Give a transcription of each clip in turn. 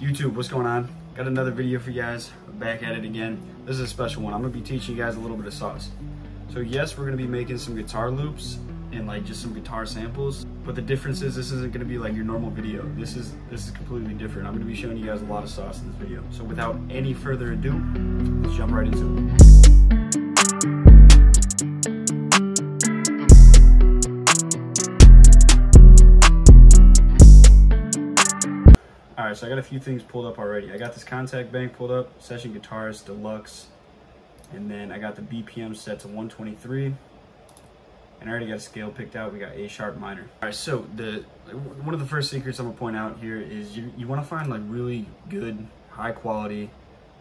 YouTube, what's going on? Got another video for you guys. back at it again. This is a special one. I'm gonna be teaching you guys a little bit of sauce. So yes, we're gonna be making some guitar loops and like just some guitar samples. But the difference is this isn't gonna be like your normal video. This is this is completely different. I'm gonna be showing you guys a lot of sauce in this video. So without any further ado, let's jump right into it. All right, so I got a few things pulled up already. I got this Kontakt bank pulled up, Session Guitars Deluxe, and then I got the BPM set to 123, and I already got a scale picked out. We got A sharp minor. All right, so the one of the first secrets I'm gonna point out here is you, you wanna find like really good, high quality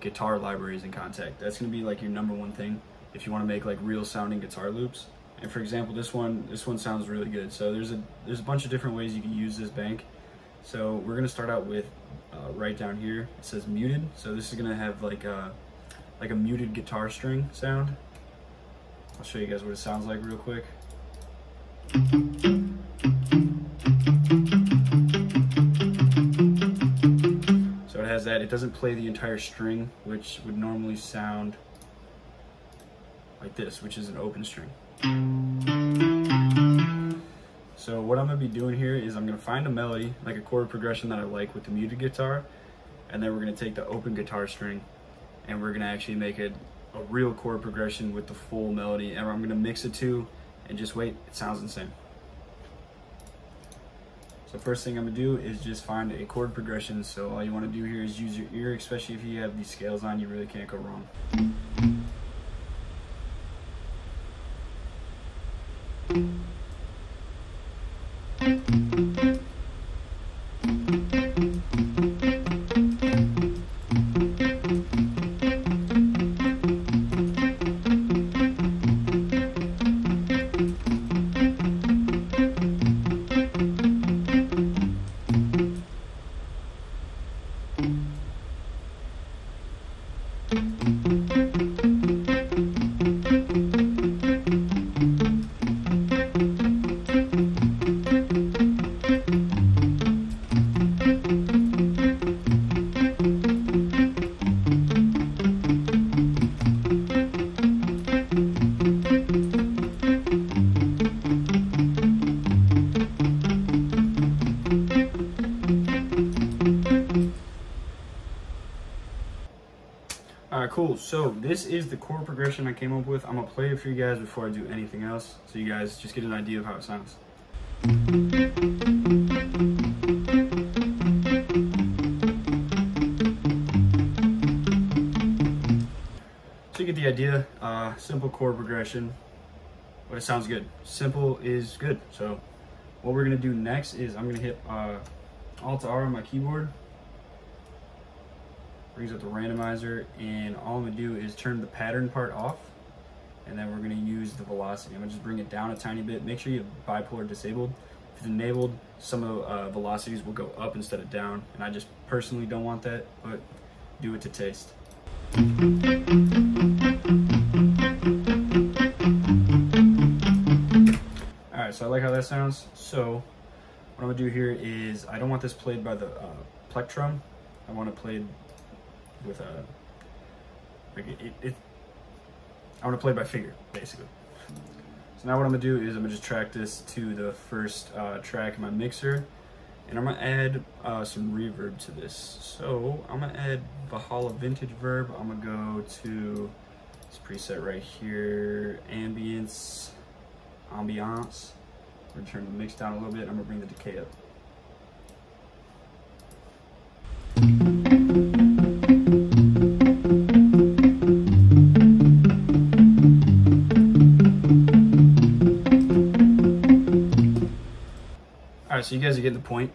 guitar libraries in Kontakt. That's gonna be like your number one thing if you wanna make like real sounding guitar loops. And for example, this one, this one sounds really good. So there's a there's a bunch of different ways you can use this bank. So we're gonna start out with uh, right down here. It says muted. So this is gonna have like a like a muted guitar string sound. I'll show you guys what it sounds like real quick. So it has that. It doesn't play the entire string, which would normally sound like this, which is an open string. So what I'm gonna be doing here is I'm gonna find a melody, like a chord progression that I like with the muted guitar, and then we're gonna take the open guitar string and we're gonna actually make it a real chord progression with the full melody, and I'm gonna mix the two and just wait, it sounds insane. So first thing I'm gonna do is just find a chord progression. So all you wanna do here is use your ear, especially if you have these scales on, you really can't go wrong. All right, Mm-hmm. Cool. So this is the chord progression I came up with. I'm gonna play it for you guys before I do anything else, so you guys just get an idea of how it sounds. So you get the idea. Uh, simple chord progression, but it sounds good. Simple is good. So what we're gonna do next is I'm gonna hit uh, Alt R on my keyboard brings up the randomizer and all I'm gonna do is turn the pattern part off and then we're gonna use the velocity. I'm gonna just bring it down a tiny bit. Make sure you have bipolar disabled. If it's enabled, some of the uh, velocities will go up instead of down and I just personally don't want that, but do it to taste. All right, so I like how that sounds. So what I'm gonna do here is, I don't want this played by the uh, plectrum. I want it played with a like it, it, it I want to play by finger basically. So now what I'm gonna do is I'm gonna just track this to the first uh, track in my mixer, and I'm gonna add uh, some reverb to this. So I'm gonna add Valhalla Vintage Verb. I'm gonna go to this preset right here, ambience, ambiance. I'm gonna turn the mix down a little bit. I'm gonna bring the decay up. Right, so you guys are getting the point.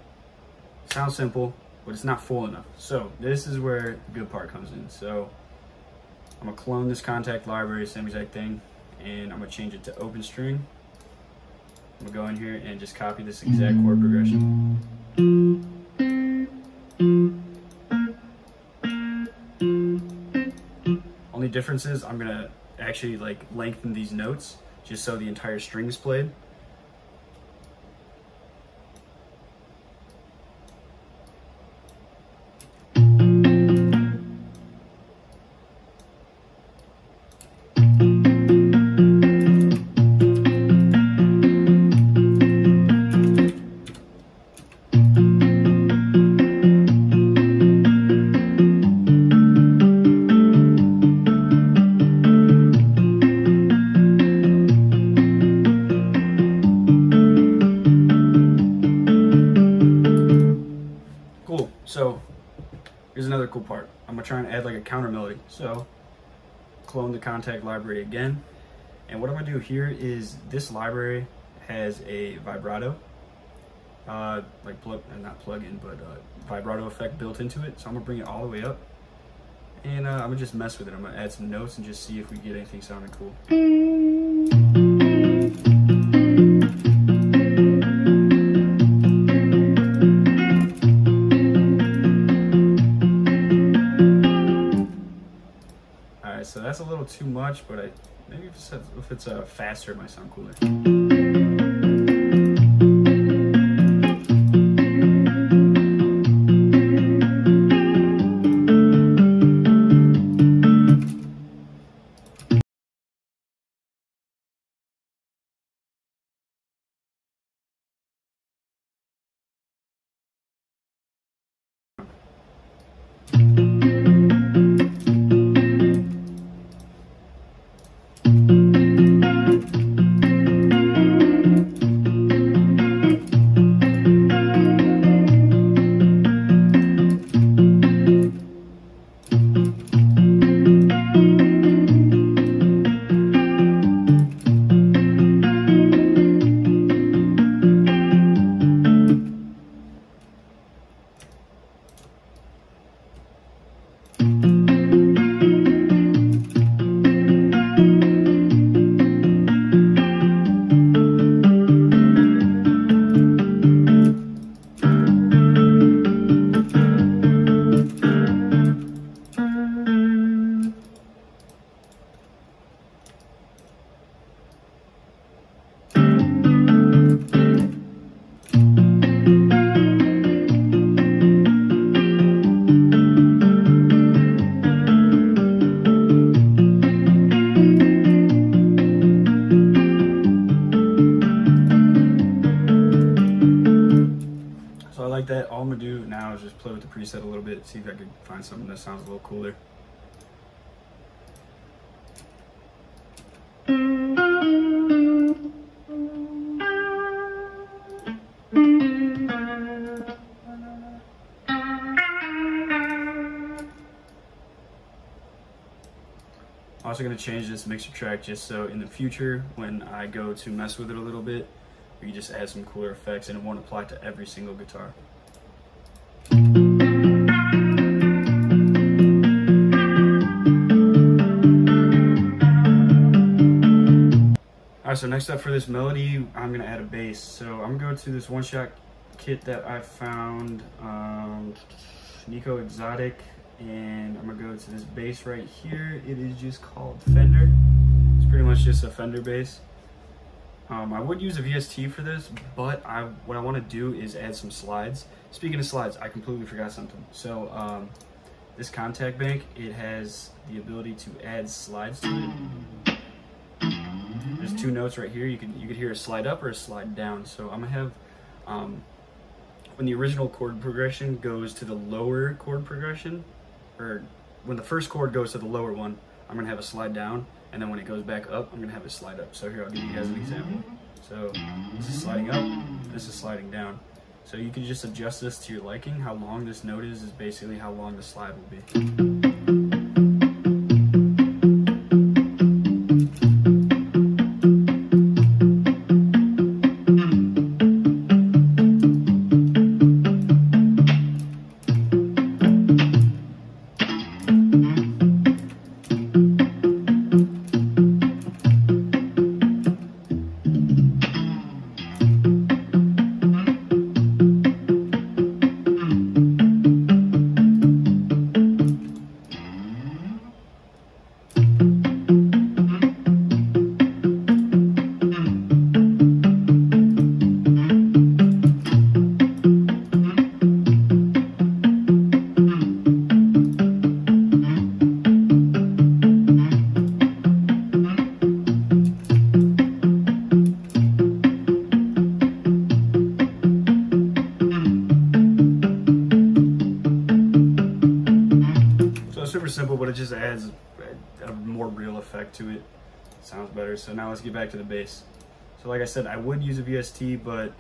Sounds simple, but it's not full enough. So this is where the good part comes in. So I'm gonna clone this Kontakt library, same exact thing, and I'm gonna change it to open string. I'm gonna go in here and just copy this exact chord progression. Only difference is I'm gonna actually like lengthen these notes just so the entire string is played. Here's another cool part. I'm gonna try and add like a counter melody. So clone the Kontakt library again. And what I'm gonna do here is this library has a vibrato, uh, like plug, uh, not plug-in, but uh, vibrato effect built into it. So I'm gonna bring it all the way up. And uh, I'm gonna just mess with it. I'm gonna add some notes and just see if we get anything sounding cool. Much, but I maybe if it's, if it's faster, it might sound cooler. Find something that sounds a little cooler. also going to change this mixer track just so in the future when I go to mess with it a little bit we can just add some cooler effects and it won't apply to every single guitar. Alright, so next up for this melody, I'm to add a bass. So I'm to go to this one-shot kit that I found, um, Nico Exotic, and I'm to go to this bass right here. It is just called Fender. It's pretty much just a Fender bass. Um, I would use a VST for this, but I what I want to do is add some slides. Speaking of slides, I completely forgot something. So um, this Kontakt bank, it has the ability to add slides to it. There's two notes right here. You can you could hear a slide up or a slide down. So I'm gonna have um, when the original chord progression goes to the lower chord progression, or when the first chord goes to the lower one, I'm gonna have a slide down and then when it goes back up, I'm gonna have it slide up. So here, I'll give you guys an example. So this is sliding up, this is sliding down. So you can just adjust this to your liking. How long this note is, is basically how long the slide will be. So now let's get back to the bass. So like I said, I would use a VST, but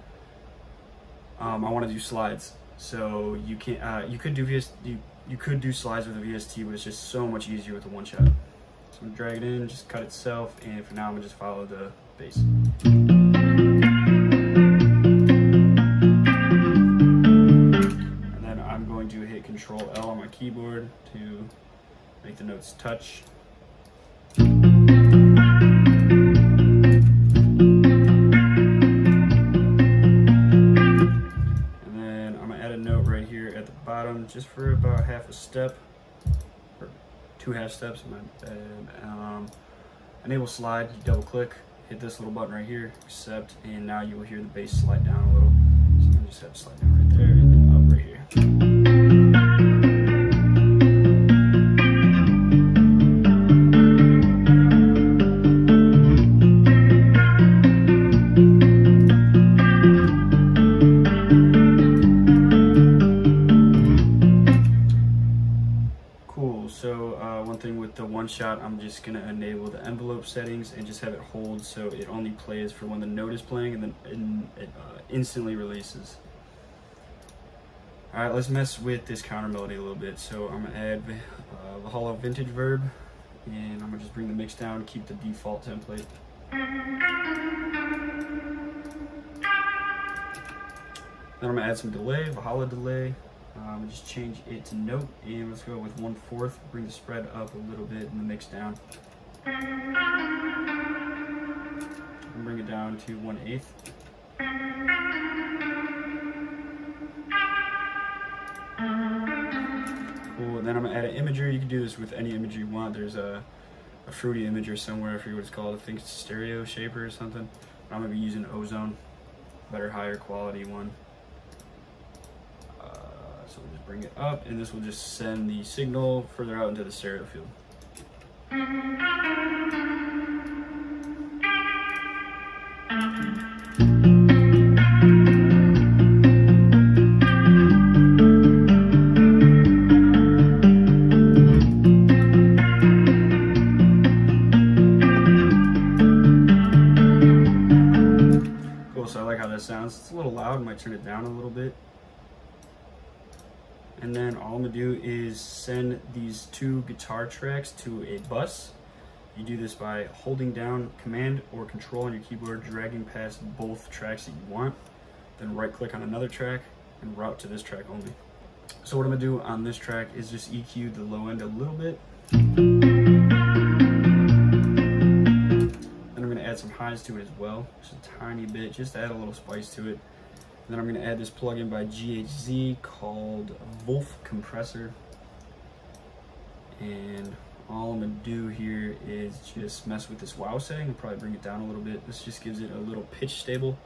um, I want to do slides. So you can uh, you could do VS you, you could do slides with a VST, but it's just so much easier with a one shot. So I'm drag it in, just cut itself, and for now I'm gonna just follow the bass. And then I'm going to hit Control L on my keyboard to make the notes touch. For about half a step, or two half steps, my bad. Um, enable slide, you double click, hit this little button right here, accept, and now you will hear the bass slide down a little. So I just have slide down right there and then up right here. Settings and just have it hold so it only plays for when the note is playing and then it uh, instantly releases. All right, let's mess with this counter melody a little bit. So I'm gonna add uh, Valhalla Vintage Verb, and I'm gonna just bring the mix down, keep the default template. Then I'm gonna add some delay, Valhalla delay. Um, just change it to note, and let's go with one fourth. Bring the spread up a little bit and the mix down. And bring it down to one eighth. Cool. And then I'm gonna add an imager. You can do this with any imager you want. There's a, a fruity imager somewhere. I forget what it's called. I think it's stereo shaper or something. I'm gonna be using Ozone, better, higher quality one. Uh, so we'll just bring it up, and this will just send the signal further out into the stereo field. Cool, send these two guitar tracks to a bus. You do this by holding down Command or Control on your keyboard, dragging past both tracks that you want, then right click on another track and route to this track only. So what I'm gonna do on this track is just EQ the low end a little bit. Then I'm gonna add some highs to it as well, just a tiny bit, just to add a little spice to it. And then I'm gonna add this plugin by GHZ called Vulf Compressor. And all I'm gonna do here is just mess with this wow setting and probably bring it down a little bit. This just gives it a little pitch stable,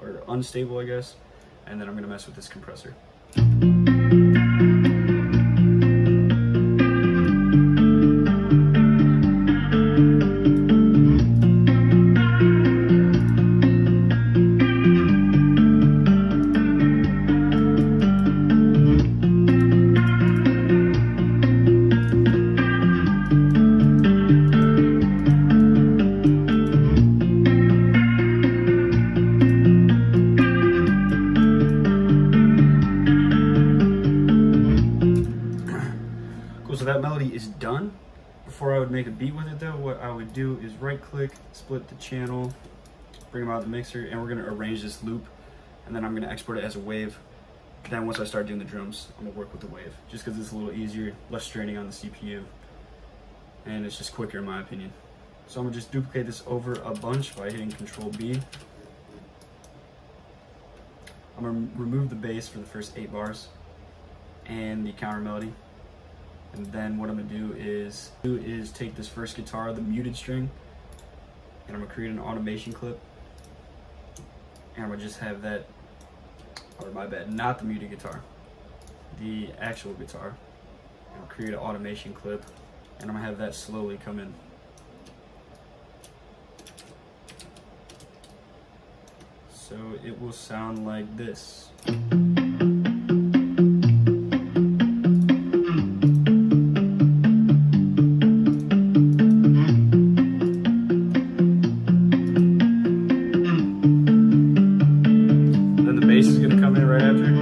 or unstable I guess. And then I'm gonna mess with this compressor. Export it as a wave. Then once I start doing the drums, I'm gonna work with the wave, just because it's a little easier, less straining on the CPU, and it's just quicker in my opinion. So I'm gonna just duplicate this over a bunch by hitting Control B. I'm gonna remove the bass for the first eight bars and the counter melody. And then what I'm gonna do is do is take this first guitar, the muted string, and I'm gonna create an automation clip. And I'm gonna just have that, or my bad, not the muted guitar, the actual guitar. And create an automation clip, and I'm gonna have that slowly come in. So it will sound like this. Right.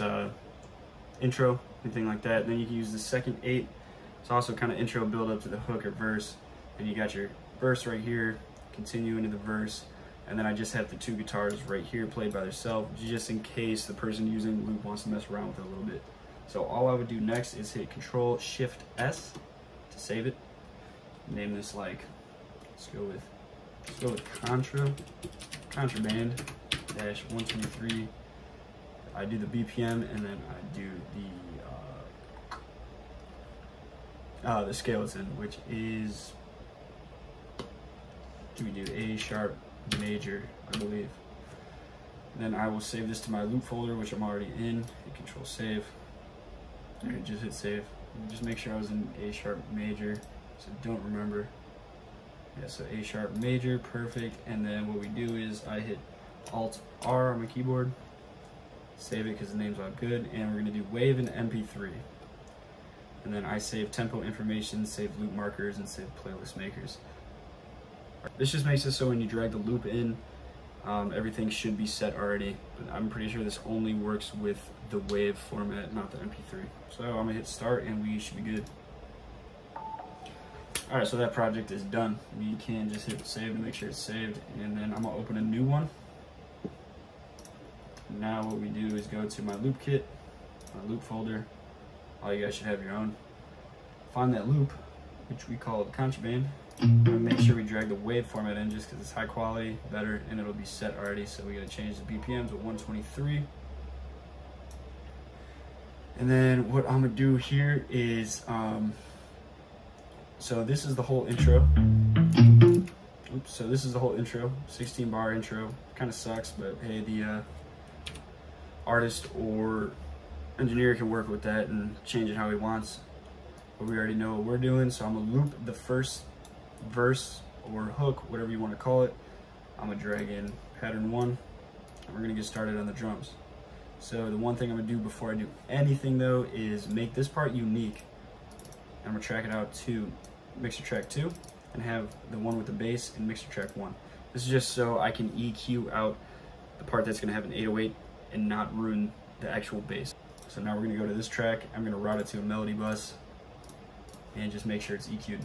Uh, intro, anything like that. And then you can use the second eight. It's also kind of intro build up to the hook or verse. And you got your verse right here, continue into the verse. And then I just have the two guitars right here played by themselves, just in case the person using loop wants to mess around with it a little bit. So all I would do next is hit Control Shift S to save it. Name this like, let's go with, let's go with Contra, Contraband dash 123. I do the BPM and then I do the uh, uh, the skeleton, which is do we do A sharp major, I believe. Then I will save this to my loop folder, which I'm already in. Hit Control Save. Alright, just hit save. Just make sure I was in A sharp major, so don't remember. Yeah, so A sharp major, perfect. And then what we do is I hit Alt R on my keyboard, save it because the name's all good, and we're gonna do wave and MP3. And then I save tempo information, save loop markers, and save playlist makers. This just makes it so when you drag the loop in, um, everything should be set already. But I'm pretty sure this only works with the wave format, not the MP3. So I'm gonna hit start and we should be good. All right, so that project is done. We can just hit save to make sure it's saved. And then I'm gonna open a new one. Now what we do is go to my loop kit, my loop folder. All you guys should have your own. Find that loop, which we call the contraband. Make sure we drag the wave format in just because it's high quality, better, and it'll be set already. So we gotta change the BPM to 123. And then what I'm gonna do here is, um, so this is the whole intro. Oops, so this is the whole intro, 16 bar intro. Kind of sucks, but hey, the uh, artist or engineer can work with that and change it how he wants. But we already know what we're doing, so I'm gonna loop the first verse or hook, whatever you want to call it. I'm gonna drag in pattern one, and we're gonna get started on the drums. So the one thing I'm gonna do before I do anything though is make this part unique. I'm gonna track it out to mixer track two and have the one with the bass in mixer track one. This is just so I can EQ out the part that's gonna have an 808 and not ruin the actual bass. So now we're gonna go to this track. I'm gonna route it to a melody bus and just make sure it's EQ'd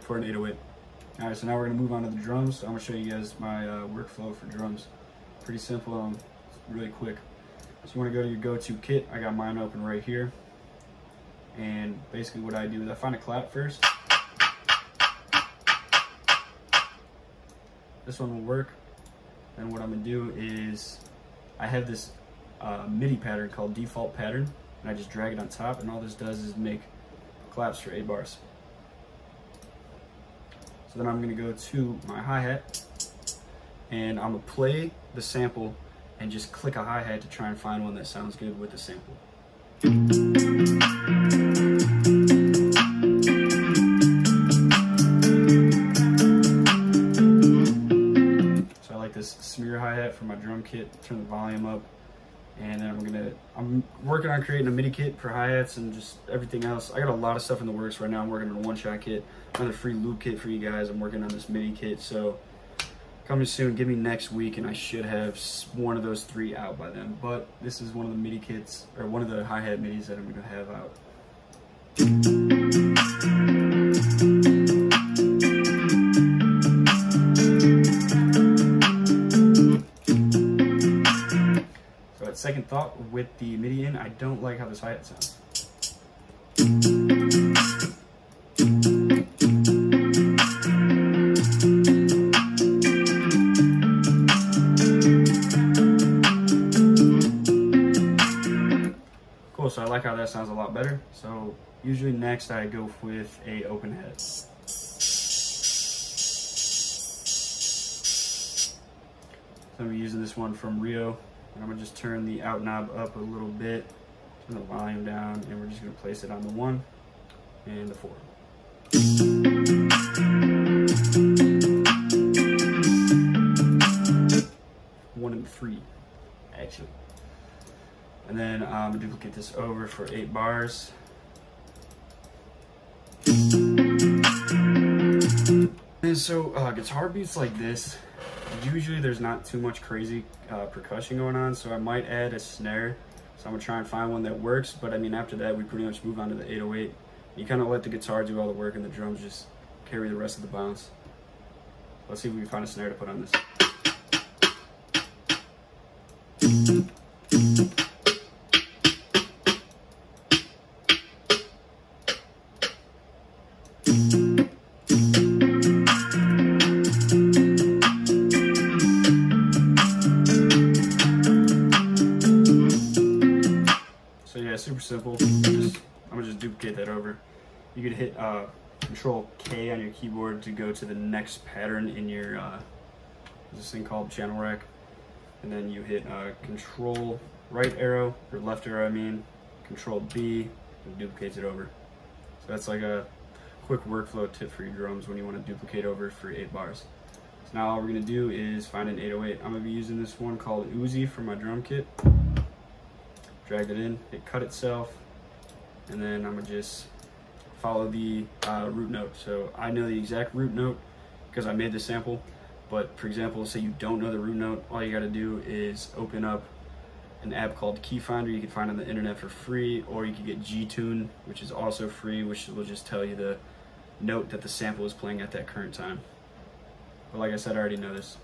for an 808. All right, so now we're gonna move on to the drums. So I'm gonna show you guys my uh, workflow for drums. Pretty simple, um, really quick. So you wanna go to your go-to kit. I got mine open right here. And basically what I do is I find a clap first. This one will work. Then what I'm gonna do is I have this uh, MIDI pattern called default pattern and I just drag it on top and all this does is make claps for eight bars. So then I'm gonna go to my hi-hat and I'm gonna play the sample and just click a hi-hat to try and find one that sounds good with the sample. Up, and then I'm gonna I'm working on creating a mini kit for hi-hats and just everything else. I got a lot of stuff in the works right now. I'm working on a one-shot kit, another free loop kit for you guys. I'm working on this mini kit, so coming soon. Give me next week, and I should have one of those three out by then. But this is one of the MIDI kits, or one of the hi-hat MIDIs that I'm gonna have out. Thought with the MIDI in, I don't like how this hi-hat sounds. Cool, so I like how that sounds a lot better. So usually next I go with a open head. So I'm using this one from Rio and I'm gonna just turn the out knob up a little bit, turn the volume down, and we're just gonna place it on the one and the four. One and three, actually. And then I'm um, gonna duplicate this over for eight bars. And so uh, guitar beats like this, usually there's not too much crazy uh, percussion going on, so I might add a snare. So I'm gonna try and find one that works, but I mean after that we pretty much move on to the 808. You kind of let the guitar do all the work and the drums just carry the rest of the bounce. Let's see if we can find a snare to put on this. Go to the next pattern in your uh, this thing called channel rack, and then you hit uh, Control right arrow or left arrow, I mean, Control B, and duplicates it over. So that's like a quick workflow tip for your drums when you want to duplicate over for eight bars. So now all we're gonna do is find an 808. I'm gonna be using this one called Uzi for my drum kit drag it in, it cut itself, and then I'm gonna just follow the uh, root note. So I know the exact root note because I made the sample, but for example, say you don't know the root note, all you gotta do is open up an app called Keyfinder you can find on the internet for free, or you can get G-Tune, which is also free, which will just tell you the note that the sample is playing at that current time. But like I said, I already know this.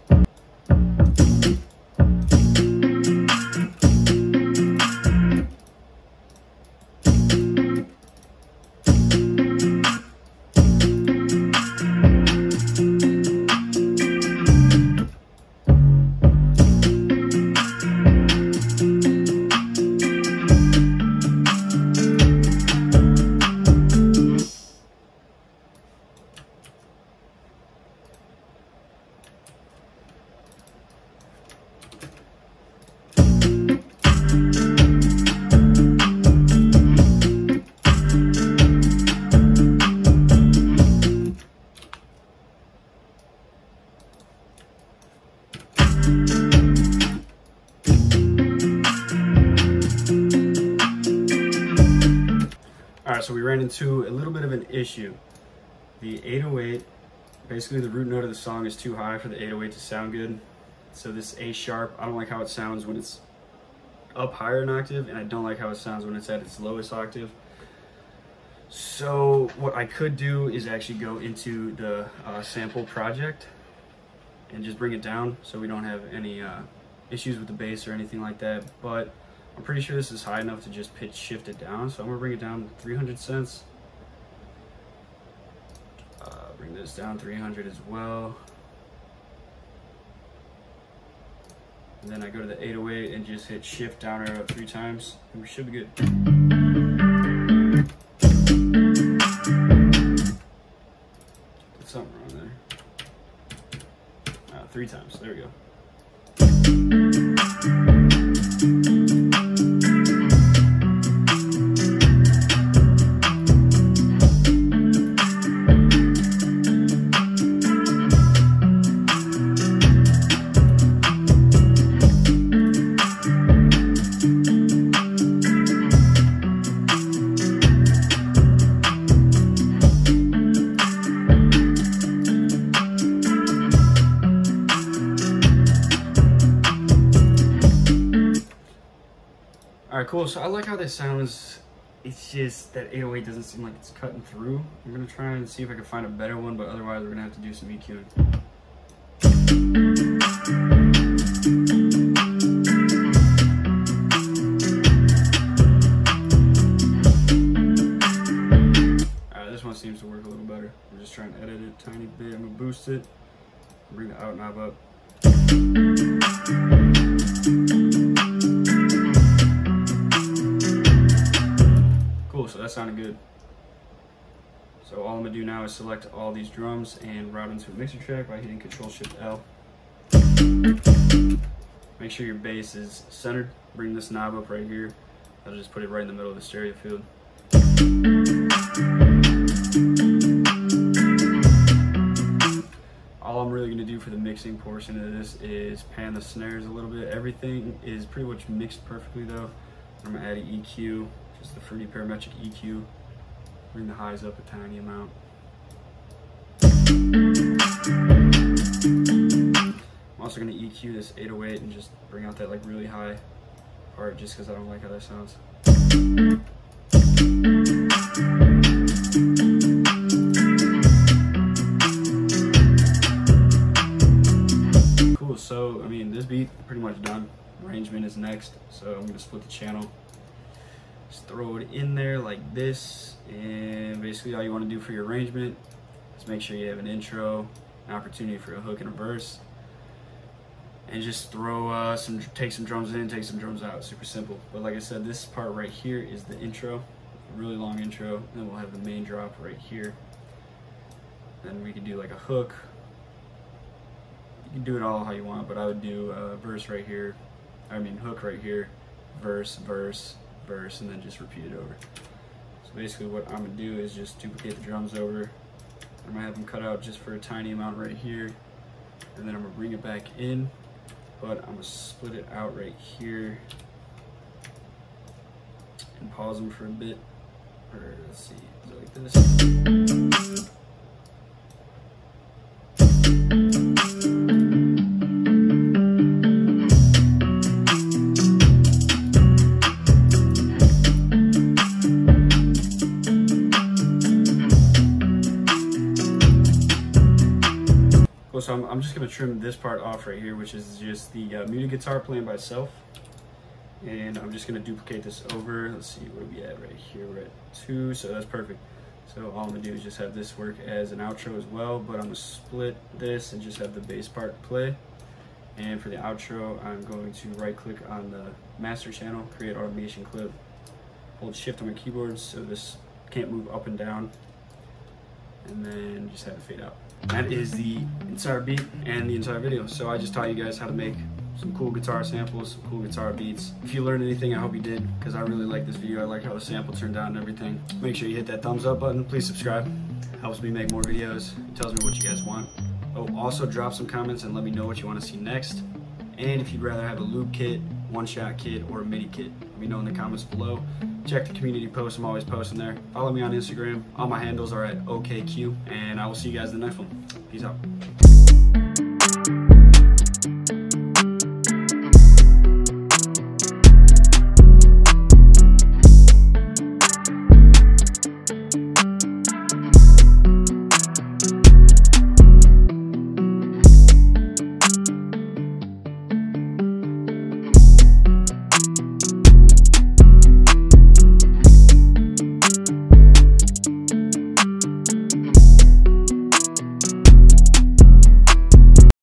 Into a little bit of an issue. The 808, basically the root note of the song is too high for the 808 to sound good. So this A sharp, I don't like how it sounds when it's up higher an octave, and I don't like how it sounds when it's at its lowest octave. So what I could do is actually go into the uh, sample project and just bring it down so we don't have any uh, issues with the bass or anything like that. But I'm pretty sure this is high enough to just pitch shift it down. So I'm gonna bring it down 300 cents. Uh, bring this down 300 as well. And then I go to the 808 and just hit shift down arrow three times and we should be good. Something wrong there. Uh, three times, there we go. Cool. So I like how this sounds. It's just that 808 doesn't seem like it's cutting through. I'm gonna try and see if I can find a better one, but otherwise we're gonna have to do some EQing. Alright, this one seems to work a little better. I'm just trying to edit it a tiny bit. I'm gonna boost it, bring the out knob up. So that sounded good. So all I'm gonna do now is select all these drums and route into a mixer track by hitting Control Shift L. Make sure your bass is centered. Bring this knob up right here. I'll just put it right in the middle of the stereo field. All I'm really gonna do for the mixing portion of this is pan the snares a little bit. Everything is pretty much mixed perfectly though. I'm gonna add an EQ, just the Fruity Parametric EQ. Bring the highs up a tiny amount. I'm also gonna EQ this 808 and just bring out that like really high part just because I don't like how that sounds. Cool, so I mean this beat pretty much done. Arrangement is next, so I'm gonna split the channel. Just throw it in there like this, and basically all you wanna do for your arrangement is make sure you have an intro, an opportunity for a hook and a verse, and just throw uh, some, take some drums in, take some drums out. Super simple. But like I said, this part right here is the intro, really long intro. And then we'll have the main drop right here. Then we could do like a hook. You can do it all how you want, but I would do a verse right here. I mean hook right here, verse, verse, verse, and then just repeat it over. So basically what I'm gonna do is just duplicate the drums over. I'm gonna have them cut out just for a tiny amount right here. And then I'm gonna bring it back in but I'm gonna split it out right here and pause them for a bit. Or let's see, like this. Trim this part off right here, which is just the uh, muted guitar playing by itself. And I'm just gonna duplicate this over. Let's see, where we at right here? We're at two, so that's perfect. So all I'm gonna do is just have this work as an outro as well, but I'm gonna split this and just have the bass part play. And for the outro, I'm going to right click on the master channel, create automation clip, hold shift on my keyboard so this can't move up and down, and then just have it fade out. That is the entire beat and the entire video. So I just taught you guys how to make some cool guitar samples, some cool guitar beats. If you learned anything, I hope you did, because I really like this video. I like how the sample turned out and everything. Make sure you hit that thumbs up button. Please subscribe. Helps me make more videos. It tells me what you guys want. Oh, also drop some comments and let me know what you want to see next. And if you'd rather have a loop kit, one-shot kit, or a MIDI kit, let me know in the comments below. Check the community post. I'm always posting there. Follow me on Instagram. All my handles are at okaykyu. And I will see you guys in the next one. Peace out.